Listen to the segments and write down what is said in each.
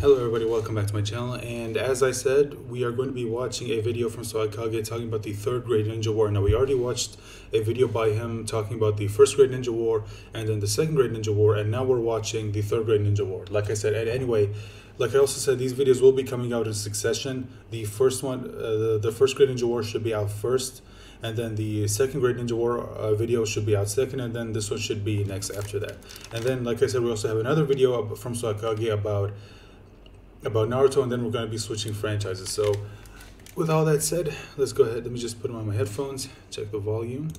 Hello everybody, welcome back to my channel, and as I said, we are going to be watching a video from Swagkage talking about the third great ninja war. Now we already watched a video by him talking about the first great ninja war and then the second great ninja war, and now we're watching the third great ninja war. Like I said, and anyway, like I also said, these videos will be coming out in succession. The first one, uh, the, the first great ninja war should be out first, and then the second great ninja war uh, video should be out second and then this one should be next after that and then like i said we also have another video from Swagkage about about Naruto, and then we're going to be switching franchises. So, with all that said, let's go ahead. Let me just put them on my headphones, check the volume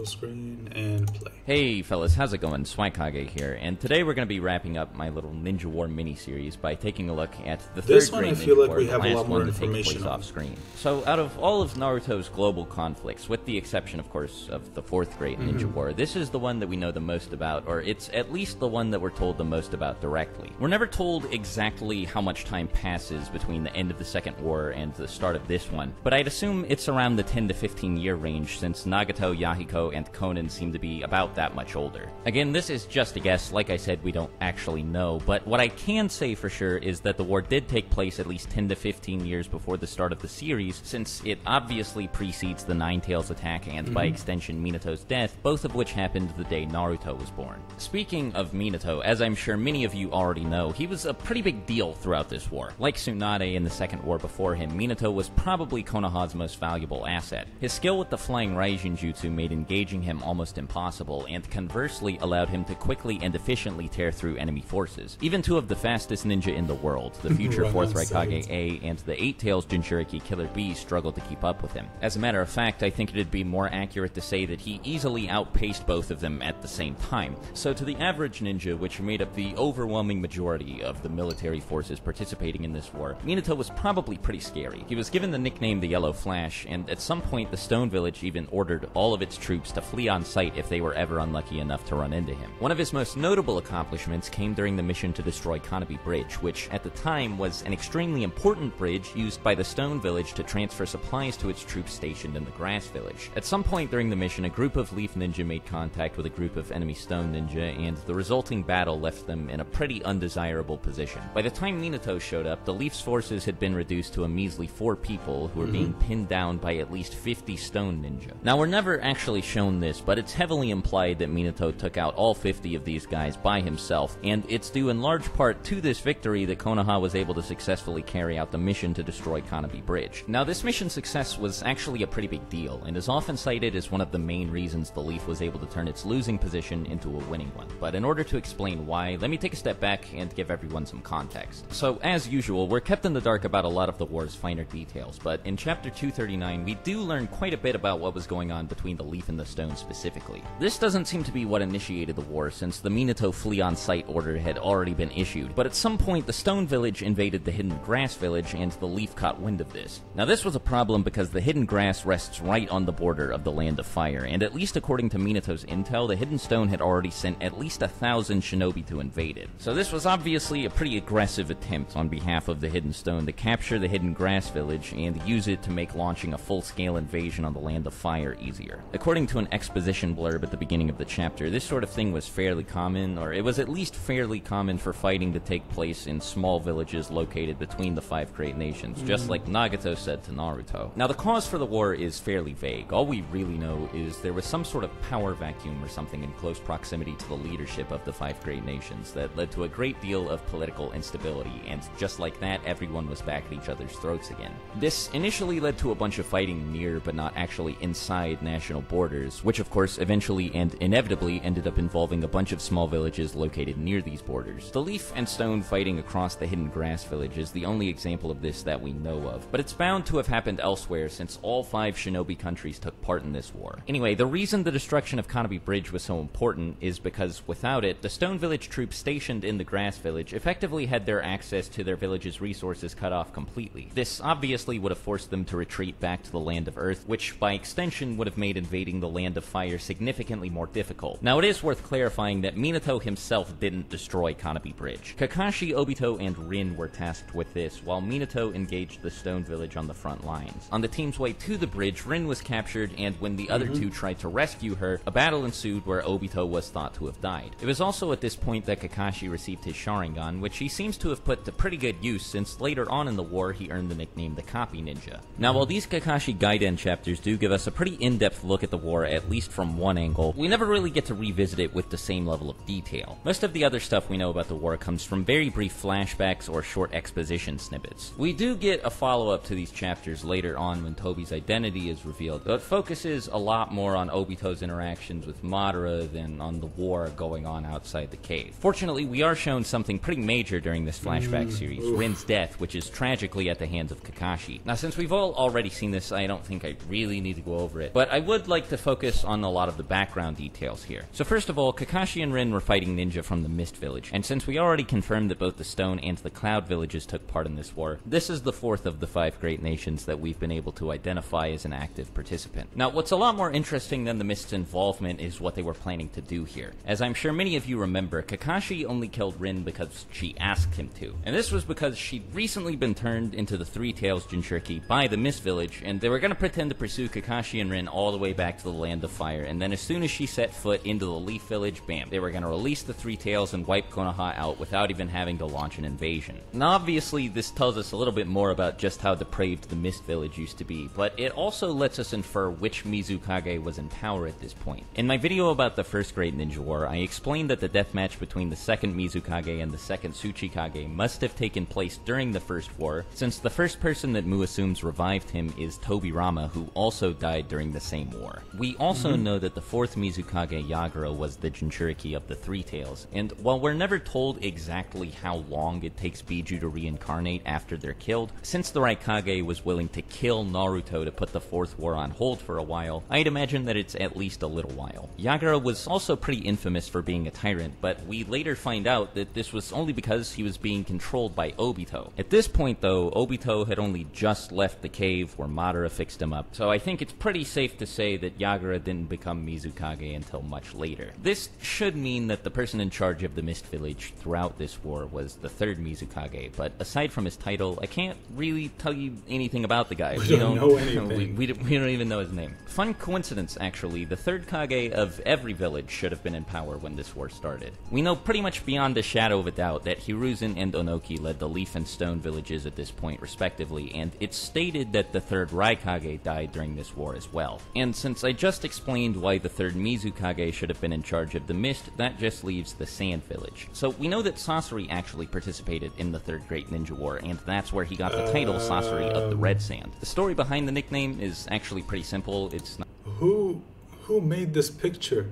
full screen and play. Hey fellas, how's it going? Swagkage here, and today we're going to be wrapping up my little Ninja War mini-series by taking a look at the This third one, grade I feel Ninja like War, we the have a lot more one to take information off screen. So, out of all of Naruto's global conflicts, with the exception, of course, of the fourth Great Mm-hmm. Ninja War, this is the one that we know the most about, or it's at least the one that we're told the most about directly. We're never told exactly how much time passes between the end of the second war and the start of this one, but I'd assume it's around the 10 to 15 year range since Nagato, Yahiko, and Konan seem to be about that much older. Again, this is just a guess. Like I said, we don't actually know, but what I can say for sure is that the war did take place at least 10 to 15 years before the start of the series, since it obviously precedes the Nine Tails attack and, by mm-hmm. extension, Minato's death, both of which happened the day Naruto was born. Speaking of Minato, as I'm sure many of you already know, he was a pretty big deal throughout this war. Like Tsunade in the second war before him, Minato was probably Konoha's most valuable asset. His skill with the flying Raijin Jutsu made engaging him almost impossible, and conversely allowed him to quickly and efficiently tear through enemy forces. Even two of the fastest ninja in the world, the future 4th on Raikage. A and the Eight Tails Jinchuriki Killer B struggled to keep up with him. As a matter of fact, I think it'd be more accurate to say that he easily outpaced both of them at the same time. So to the average ninja, which made up the overwhelming majority of the military forces participating in this war, Minato was probably pretty scary. He was given the nickname the Yellow Flash, and at some point the Stone Village even ordered all of its troops to flee on sight if they were ever unlucky enough to run into him. One of his most notable accomplishments came during the mission to destroy Kannabi Bridge, which at the time was an extremely important bridge used by the Stone Village to transfer supplies to its troops stationed in the Grass Village. At some point during the mission, a group of Leaf Ninja made contact with a group of enemy Stone Ninja, and the resulting battle left them in a pretty undesirable position. By the time Minato showed up, the Leaf's forces had been reduced to a measly four people who were mm-hmm. being pinned down by at least 50 Stone Ninja. Now, we're never actually shown this, but it's heavily implied that Minato took out all 50 of these guys by himself, and it's due in large part to this victory that Konoha was able to successfully carry out the mission to destroy Kannabi Bridge. Now, this mission's success was actually a pretty big deal, and is often cited as one of the main reasons the Leaf was able to turn its losing position into a winning one. But in order to explain why, let me take a step back and give everyone some context. So, as usual, we're kept in the dark about a lot of the war's finer details, but in Chapter 239, we do learn quite a bit about what was going on between the Leaf and the Stone specifically. This doesn't seem to be what initiated the war, since the Minato flee on sight order had already been issued, but at some point the Stone Village invaded the Hidden Grass Village, and the Leaf caught wind of this. Now, this was a problem because the Hidden Grass rests right on the border of the Land of Fire, and at least according to Minato's intel, the Hidden Stone had already sent at least a thousand shinobi to invade it. So this was obviously a pretty aggressive attempt on behalf of the Hidden Stone to capture the Hidden Grass Village and use it to make launching a full-scale invasion on the Land of Fire easier. According to an exposition blurb at the beginning of the chapter, this sort of thing was fairly common, or it was at least fairly common for fighting to take place in small villages located between the five great nations, just mm. like Nagato said to Naruto. Now, the cause for the war is fairly vague. All we really know is there was some sort of power vacuum or something in close proximity to the leadership of the five great nations that led to a great deal of political instability, and just like that, everyone was back at each other's throats again. This initially led to a bunch of fighting near but not actually inside national borders, which of course eventually and inevitably ended up involving a bunch of small villages located near these borders. The Leaf and Stone fighting across the Hidden Grass Village is the only example of this that we know of, but it's bound to have happened elsewhere since all five shinobi countries took part in this war. Anyway, the reason the destruction of Kannabi Bridge was so important is because without it, the Stone Village troops stationed in the Grass Village effectively had their access to their village's resources cut off completely. This obviously would have forced them to retreat back to the Land of Earth, which by extension would have made invading the Land of Fire significantly more difficult. Now, it is worth clarifying that Minato himself didn't destroy Kannabi Bridge. Kakashi, Obito, and Rin were tasked with this, while Minato engaged the Stone Village on the front lines. On the team's way to the bridge, Rin was captured, and when the other mm-hmm. two tried to rescue her, a battle ensued where Obito was thought to have died. It was also at this point that Kakashi received his Sharingan, which he seems to have put to pretty good use since later on in the war he earned the nickname the Copy Ninja. Now, while these Kakashi Gaiden chapters do give us a pretty in-depth look at the war, at least from one angle, we never really get to revisit it with the same level of detail. Most of the other stuff we know about the war comes from very brief flashbacks or short exposition snippets. We do get a follow-up to these chapters later on when Toby's identity is revealed, but focuses a lot more on Obito's interactions with Madara than on the war going on outside the cave. Fortunately, we are shown something pretty major during this flashback mm, series, Rin's death, which is tragically at the hands of Kakashi. Now, since we've all already seen this, I don't think I really need to go over it, but I would like to focus on a lot of the background details here. So first of all, Kakashi and Rin were fighting ninja from the Mist Village, and since we already confirmed that both the Stone and the Cloud villages took part in this war, this is the fourth of the five great nations that we've been able to identify as an active participant. Now, what's a lot more interesting than the Mist's involvement is what they were planning to do here. As I'm sure many of you remember, Kakashi only killed Rin because she asked him to, and this was because she'd recently been turned into the Three Tails Jinchuriki by the Mist Village, and they were going to pretend to pursue Kakashi and Rin all the way back to the Land of Fire, and then as soon as she set foot into the Leaf Village, bam, they were going to release the Three Tails and wipe Konoha out without even having to launch an invasion. Now, obviously, this tells us a little bit more about just how depraved the Mist Village used to be, but it also lets us infer which Mizukage was in power at this point. In my video about the First Great Ninja War, I explained that the deathmatch between the second Mizukage and the second Tsuchikage must have taken place during the First War, since the first person that Mu assumes revived him is Tobirama, who also died during the same war. We also mm-hmm. know that the fourth Mizukage Yagura was the Jinchuriki of the Three Tails, and while we're never told exactly how long it takes Biju to reincarnate after they're killed, since the Raikage was willing to kill Naruto to put the fourth war on hold for a while, I'd imagine that it's at least a little while. Yagura was also pretty infamous for being a tyrant, but we later find out that this was only because he was being controlled by Obito. At this point, though, Obito had only just left the cave where Madara fixed him up, so I think it's pretty safe to say that Yagura didn't become Mizukage until much later. This should mean that the person in charge of the Mist Village throughout this war was the third Mizukage, but aside from his title, I can't really tell you anything about the guy. We don't know anything. We, we, don't- we don't even know his name. Fun coincidence, actually, the third Kage of every village should have been in power when this war started. We know pretty much beyond a shadow of a doubt that Hiruzen and Onoki led the Leaf and Stone villages at this point, respectively, and it's stated that the third Raikage died during this war as well. And since I just explained why the third Mizukage should have been in charge of the Mist, that just leaves the Sand Village. So we know that Sasori actually participated in the Third Great Ninja War, and that's where he got the title Sasori of the Red Sand. The story behind the nickname is actually pretty simple. It's not Who who made this picture?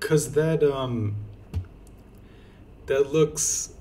Cause that um that looks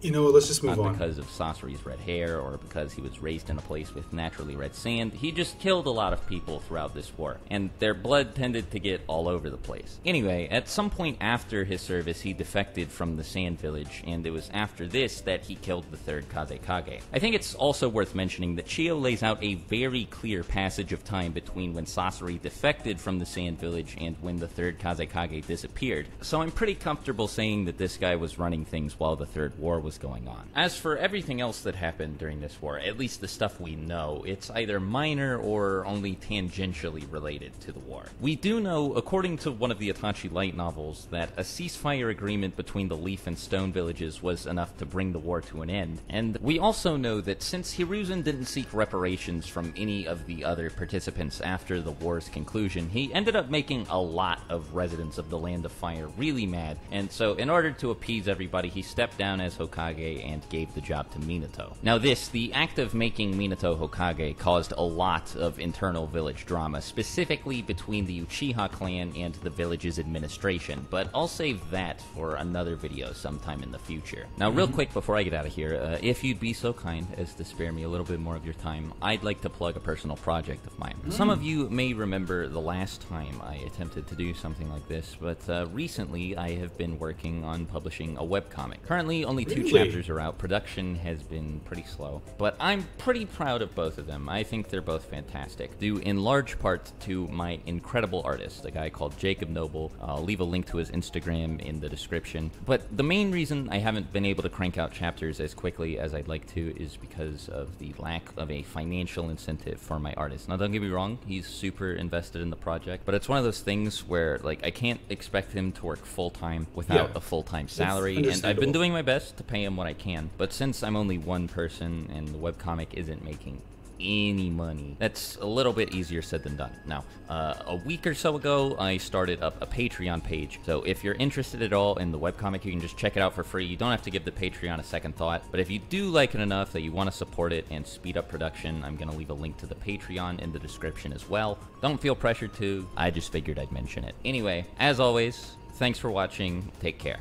you know let's just move not on. because of Sasori's red hair or because he was raised in a place with naturally red sand. He just killed a lot of people throughout this war, and their blood tended to get all over the place. Anyway, at some point after his service, he defected from the Sand Village, and it was after this that he killed the third Kazekage. I think it's also worth mentioning that Chiyo lays out a very clear passage of time between when Sasori defected from the Sand Village and when the third Kazekage disappeared, so I'm pretty comfortable saying that this guy was running things while the Third War was going on. As for everything else that happened during this war, at least the stuff we know, it's either minor or only tangentially related to the war. We do know, according to one of the Itachi light novels, that a ceasefire agreement between the Leaf and Stone villages was enough to bring the war to an end, and we also know that since Hiruzen didn't seek reparations from any of the other participants after the war's conclusion, he ended up making a lot of residents of the Land of Fire really mad, and so in order to appease everybody, he stepped down as Hokage and gave the job to Minato. Now, this, the act of making Minato Hokage, caused a lot of internal village drama, specifically between the Uchiha clan and the village's administration, but I'll save that for another video sometime in the future. Now, real quick before I get out of here, uh, if you'd be so kind as to spare me a little bit more of your time, I'd like to plug a personal project of mine. Some of you may remember the last time I attempted to do something like this, but uh, recently I have been working on publishing a webcomic. Currently, only two Chapters are out. Production has been pretty slow, but I'm pretty proud of both of them. I think they're both fantastic. Due in large part to my incredible artist, a guy called Jacob Noble. I'll leave a link to his Instagram in the description. But the main reason I haven't been able to crank out chapters as quickly as I'd like to is because of the lack of a financial incentive for my artist. Now, don't get me wrong, he's super invested in the project, but it's one of those things where, like, I can't expect him to work full time without Yeah. a full time salary, and I've been doing my best to pay him what I can. But since I'm only one person and the webcomic isn't making any money. That's a little bit easier said than done. Now, uh, a week or so ago, I started up a Patreon page. So if you're interested at all in the webcomic, you can just check it out for free. You don't have to give the Patreon a second thought. But if you do like it enough that you want to support it and speed up production, I'm going to leave a link to the Patreon in the description as well. Don't feel pressured to. I just figured I'd mention it. Anyway, as always, thanks for watching. Take care.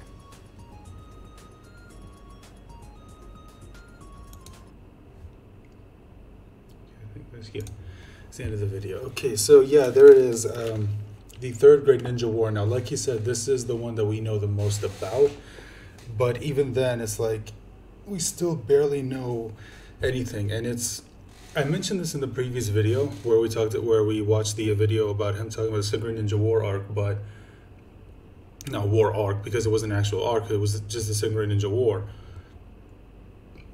Yeah. It's the end of the video. Okay, so yeah, there it is. Um, the third great ninja war. Now, like you said, this is the one that we know the most about. But even then, it's like we still barely know anything. And it's I mentioned this in the previous video where we talked where we watched the video about him talking about the Secret Ninja War arc, but not war arc because it wasn't an actual arc. It was just the Secret Ninja War.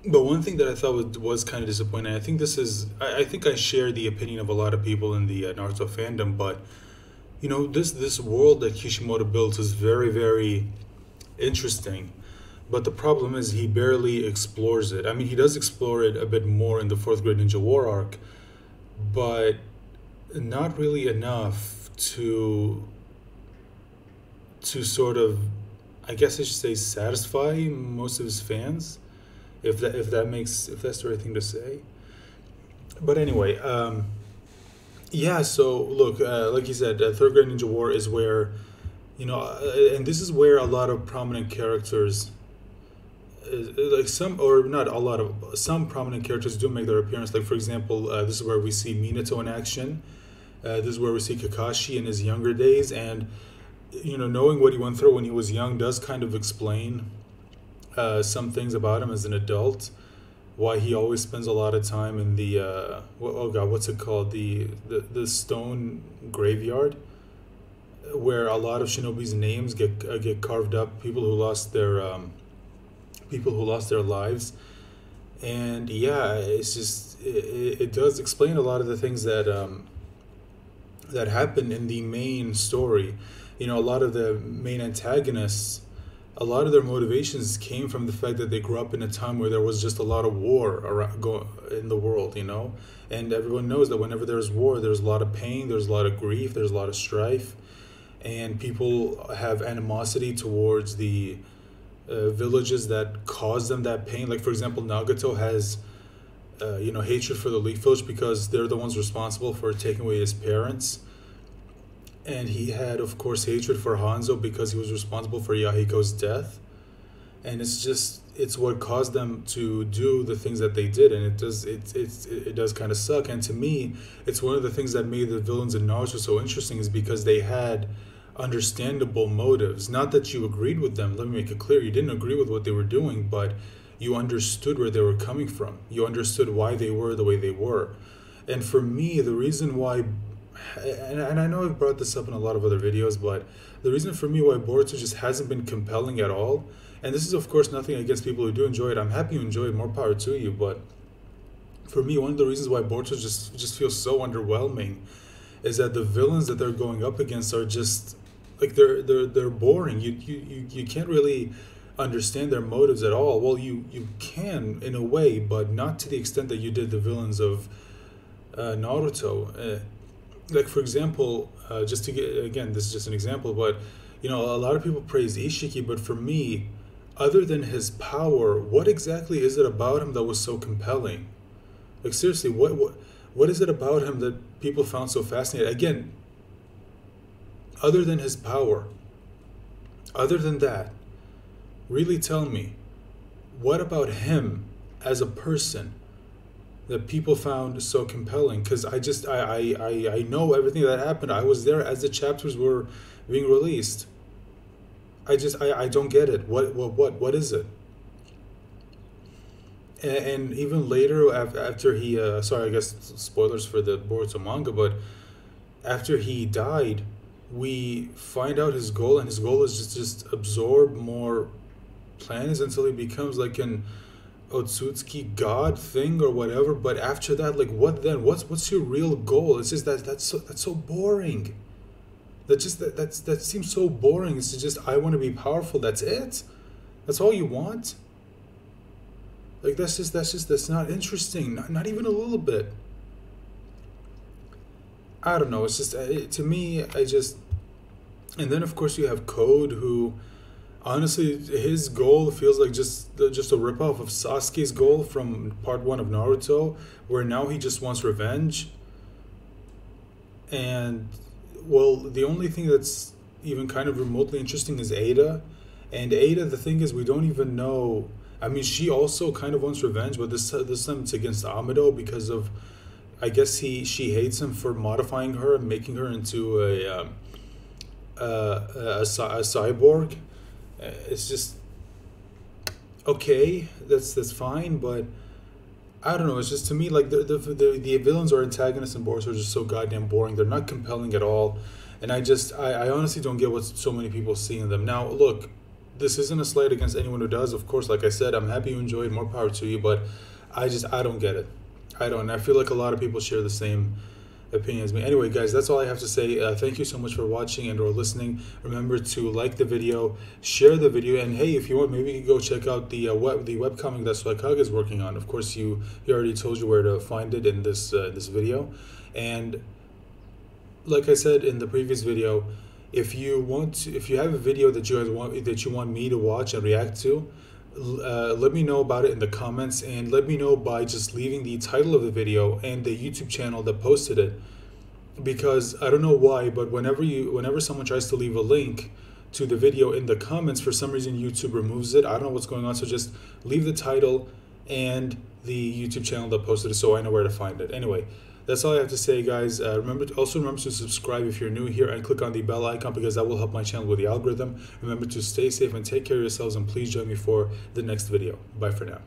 But one thing that I thought was, was kind of disappointing, I think this is, I, I think I share the opinion of a lot of people in the uh, Naruto fandom, but you know, this this world that Kishimoto built is very, very interesting. But the problem is he barely explores it. I mean, he does explore it a bit more in the fourth great Ninja War arc, but not really enough to to sort of, I guess I should say, satisfy most of his fans if that if that makes if that's the right thing to say. But anyway, um, yeah. So look, uh, like you said, uh, Third Great Ninja War is where, you know, uh, and this is where a lot of prominent characters, uh, like some or not a lot of some prominent characters do make their appearance. Like for example, uh, this is where we see Minato in action. Uh, this is where we see Kakashi in his younger days, and you know, knowing what he went through when he was young does kind of explain uh, some things about him as an adult. Why he always spends a lot of time in the uh, oh god, what's it called? The the, the stone graveyard, where a lot of shinobi's names get uh, get carved up. People who lost their um, people who lost their lives, and yeah, it's just it, it does explain a lot of the things that um, that happen in the main story. You know, a lot of the main antagonists a lot of their motivations came from the fact that they grew up in a time where there was just a lot of war around go, in the world, you know, and everyone knows that whenever there's war, there's a lot of pain, there's a lot of grief, there's a lot of strife, and people have animosity towards the uh, villages that cause them that pain. Like for example, Nagato has, uh, you know, hatred for the Leaf Village because they're the ones responsible for taking away his parents and he had of course hatred for Hanzo because he was responsible for Yahiko's death. And it's just it's what caused them to do the things that they did. And it does it it's it does kind of suck. And to me it's one of the things that made the villains in Naruto so interesting is because they had understandable motives. Not that you agreed with them let me make it clear you didn't agree with what they were doing but you understood where they were coming from. You understood why they were the way they were. And for me the reason why and, and I know I've brought this up in a lot of other videos, but the reason for me why Boruto just hasn't been compelling at all, and this is of course nothing against people who do enjoy it. I'm happy you enjoy it. More power to you. But for me, one of the reasons why Boruto just just feels so underwhelming is that the villains that they're going up against are just like they're they're they're boring. You you you, you can't really understand their motives at all. Well, you you can in a way, but not to the extent that you did the villains of uh, Naruto. Uh, like for example, uh, just to get again, this is just an example, but you know, a lot of people praise Ishiki, but for me, other than his power, what exactly is it about him that was so compelling? Like seriously, what what what is it about him that people found so fascinating? Again, other than his power, other than that, really tell me, what about him as a person that people found so compelling? Because I just I, I I know everything that happened. I was there as the chapters were being released. I just I, I don't get it. What what what what is it? and, and even later after he uh, sorry i guess spoilers for the boruto manga but after he died we find out his goal and his goal is just just absorb more planets until he becomes like an Otsutsuki god thing or whatever. But after that, like what then? What's what's your real goal? It's just that that's so that's so boring. That just that that's that seems so boring. It's just I want to be powerful. That's it. That's all you want. Like that's just that's just that's not interesting. Not not even a little bit. I don't know. It's just uh, it, to me. I just and then of course you have Code who honestly his goal feels like just just a ripoff of Sasuke's goal from part 1 of Naruto where now he just wants revenge. And well the only thing that's even kind of remotely interesting is Ada. And Ada the thing is we don't even know. I mean she also kind of wants revenge but this this time it's against Amado because of I guess he she hates him for modifying her and making her into a uh, a, a cyborg. Uh, it's just okay. That's that's fine, but I don't know. It's just to me like the the the, the villains or antagonists in Boruto are just so goddamn boring. They're not compelling at all, and I just I, I honestly don't get what so many people see in them. Now look, this isn't a slight against anyone who does. Of course, like I said, I'm happy you enjoyed. More power to you, but I just I don't get it. I don't. I feel like a lot of people share the same opinion as me. Anyway, guys, that's all I have to say. Uh, thank you so much for watching and or listening. Remember to like the video, share the video, and hey, if you want, maybe you can go check out the uh, web the webcomic that Swagkage is working on. Of course, you he already told you where to find it in this uh, this video, and like I said in the previous video, if you want, to, if you have a video that you guys want that you want me to watch and react to uh, let me know about it in the comments and let me know by just leaving the title of the video and the YouTube channel that posted it. Because I don't know why but whenever you whenever someone tries to leave a link to the video in the comments for some reason YouTube removes it. I don't know what's going on so just leave the title and the YouTube channel that posted it so I know where to find it. Anyway that's all I have to say, guys. Uh, remember, to, also remember to subscribe if you're new here and click on the bell icon because that will help my channel with the algorithm. Remember to stay safe and take care of yourselves, and please join me for the next video. Bye for now.